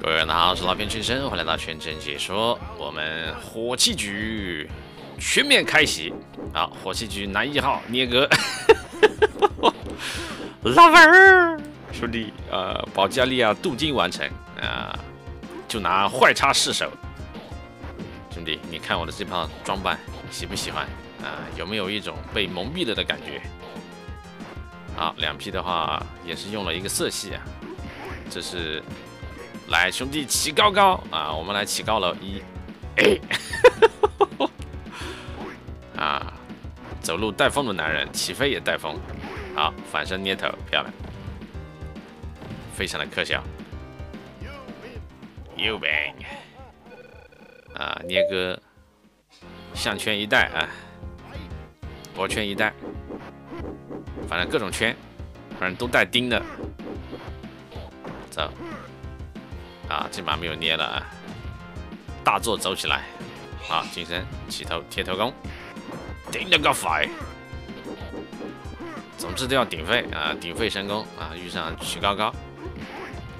各位好，我是老片全身，欢迎来到全程解说。我们火器局全面开启啊！火器局男一号捏哥，老文儿兄弟，呃，保加利亚镀金完成啊，就拿坏叉试手。兄弟，你看我的这套装扮喜不喜欢啊？有没有一种被蒙蔽了的感觉？好，两批的话也是用了一个色系啊，这是。来，兄弟，起高高啊！我们来起高楼，一，哎，啊，走路带风的男人，起飞也带风。好，反身捏头，漂亮，非常的可笑。右边，啊，捏个项圈一带啊，脖圈一带，反正各种圈，反正都带钉的。走。啊，这把没有捏了啊！大作走起来，好，近身起头贴头弓，顶了个肺。总之都要顶肺啊，顶肺神功啊！遇上曲高高，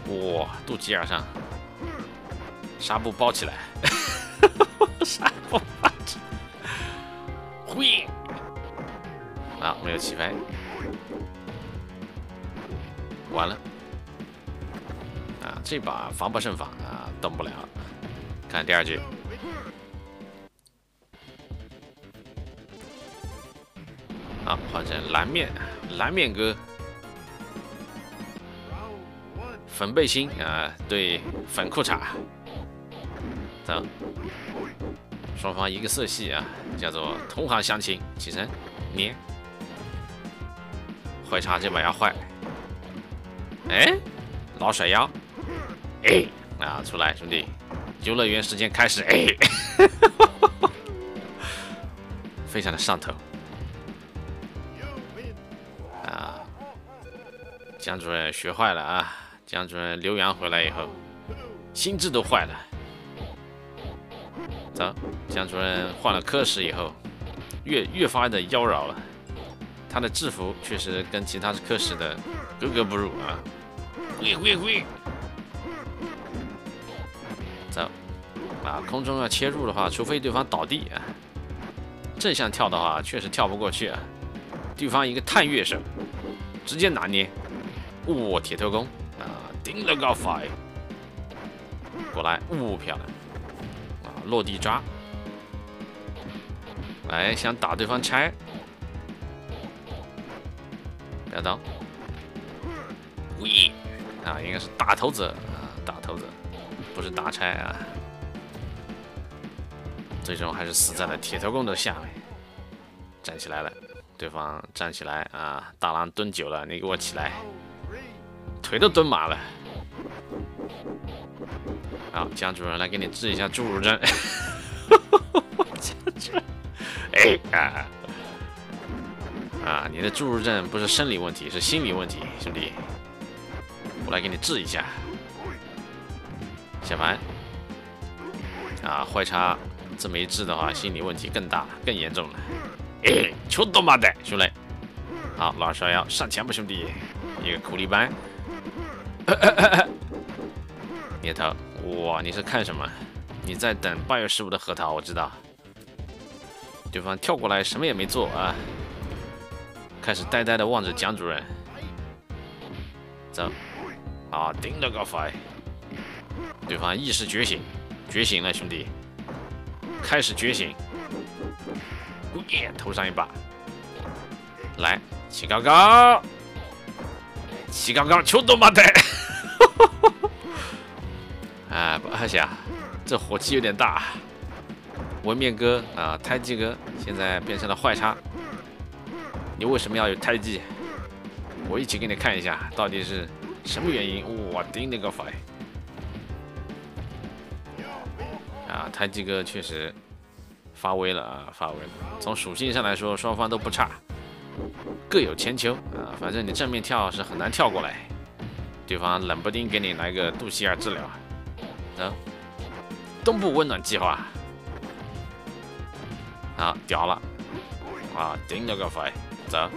哇，肚脐眼上纱布包起来，纱布包起，会啊，没有起飞，完了。这把防不胜防啊，动不了。看第二局，啊，换成蓝面，蓝面哥，粉背心啊，对，粉裤衩，走，双方一个色系啊，叫做同行相亲，起身，捏，坏叉这把要坏，哎，老甩腰。哎，啊，出来，兄弟！游乐园时间开始，哎，非常的上头。啊，江主任学坏了啊！江主任留洋回来以后，心智都坏了。走，江主任换了科室以后，越越发的妖娆了。他的制服确实跟其他科室的格格不入啊！会会会！啊！空中要切入的话，除非对方倒地啊。正向跳的话，确实跳不过去啊。对方一个探月手，直接拿捏。哇，铁头功啊！顶了个飞，过来，呜，漂亮啊！落地抓，来想打对方拆，不要动。喂，啊，应该是大头子啊，大头子。不是打拆啊，最终还是死在了铁头功的下面。站起来了，对方站起来啊！大郎蹲久了，你给我起来，腿都蹲麻了。好，江主任来给你治一下侏儒症。江主任，哎啊啊！你的侏儒症不是生理问题，是心理问题，兄弟，我来给你治一下。小凡啊，坏叉这么一治的话，心理问题更大、更严重了。哎，球多妈的，兄弟！好，老少要上前吧，兄弟！一个苦力班，捏头，哇，你是看什么？你在等八月十五的核桃，我知道。对方跳过来，什么也没做啊，开始呆呆的望着蒋主任。走，啊，顶了个飞！对方意识觉醒，觉醒了，兄弟，开始觉醒。耶，头上一把，来，起高高，起高高，球都没得。啊，不行，这火气有点大。文面哥啊，胎记哥现在变成了坏叉。你为什么要有胎记？我一起给你看一下，到底是什么原因。我顶你个肺！太极哥确实发威了啊，发威了。从属性上来说，双方都不差，各有千秋啊。反正你正面跳是很难跳过来，对方冷不丁给你来个肚脐眼治疗。走，东部温暖计划。好，屌了啊，顶了个肺，走，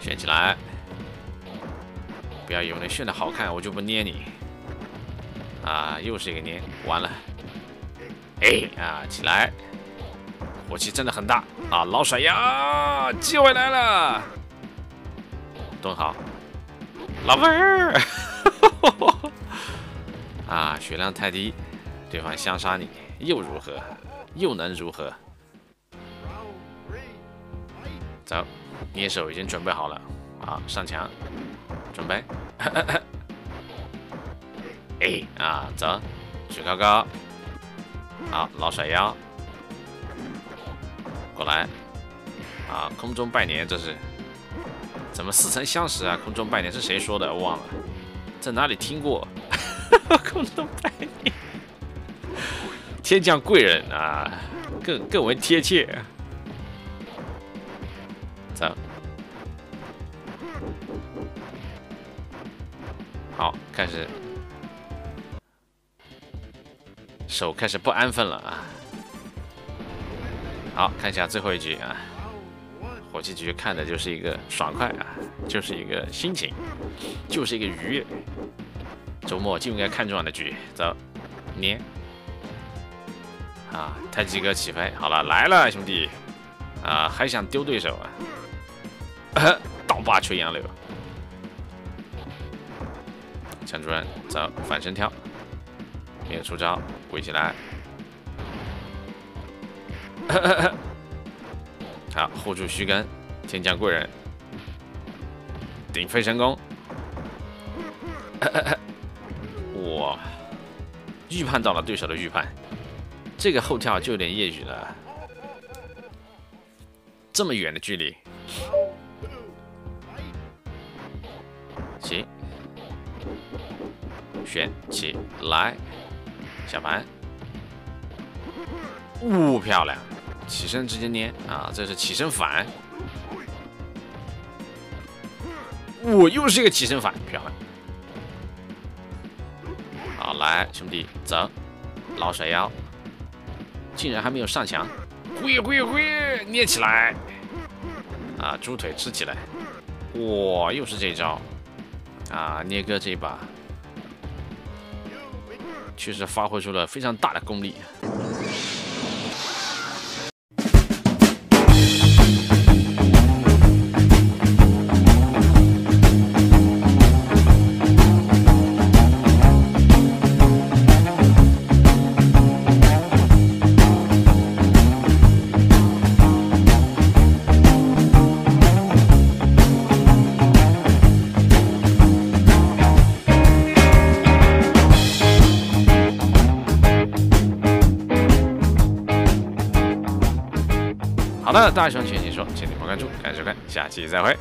选起来，不要以为炫的好看，我就不捏你。啊，又是一个年，完了。哎啊，起来！火气真的很大啊！老甩呀，机会来了！蹲好，老妹儿。啊，血量太低，对方相杀你又如何？又能如何？走，捏手已经准备好了，好上墙，准备。哎啊，走，举高高，好老甩腰，过来，啊，空中拜年，这是怎么似曾相识啊？空中拜年是谁说的？忘了，在哪里听过？空中拜年，天降贵人啊，更更为贴切。走，好，开始。手开始不安分了啊！好看一下最后一局啊，火气局看的就是一个爽快啊，就是一个心情，就是一个愉悦。周末就应该看这样的局。走，捏啊！太极哥起飞，好了，来了，兄弟啊！还想丢对手啊？倒拔垂杨柳，强主任，走，反身跳。没有出招，跪起来。好，护住虚根，天降贵人，顶飞神功。哇，预判到了对手的预判，这个后跳就有点业余了。这么远的距离，行，选起来。小凡，呜，漂亮！起身直接捏啊，这是起身反，呜，又是一个起身反，漂亮！好，来，兄弟，走，老甩腰，竟然还没有上墙，挥挥挥，捏起来，啊，猪腿吃起来，哇，又是这一招，啊，捏哥这一把。确实发挥出了非常大的功力。好了，大熊请你说，请你们关注，感谢收看，下期再会。